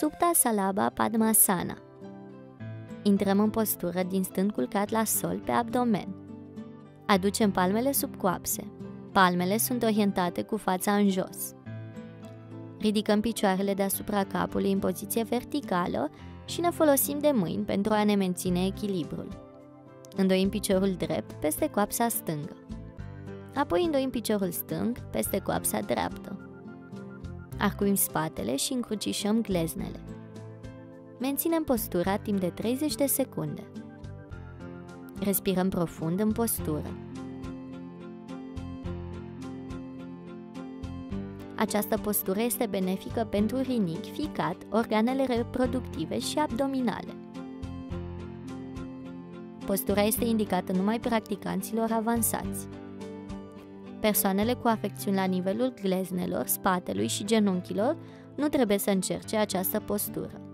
Supta Salaba Padmasana. Intrăm în postură din stând culcat la sol pe abdomen. Aducem palmele sub coapse. Palmele sunt orientate cu fața în jos. Ridicăm picioarele deasupra capului în poziție verticală și ne folosim de mâini pentru a ne menține echilibrul. Îndoim piciorul drept peste coapsa stângă. Apoi îndoim piciorul stâng peste coapsa dreaptă. Arcuim spatele și încrucișăm gleznele. Menținem postura timp de 30 de secunde. Respirăm profund în postură. Această postură este benefică pentru rinichi, ficat, organele reproductive și abdominale. Postura este indicată numai practicanților avansați. Persoanele cu afecțiuni la nivelul gleznelor, spatelui și genunchilor nu trebuie să încerce această postură.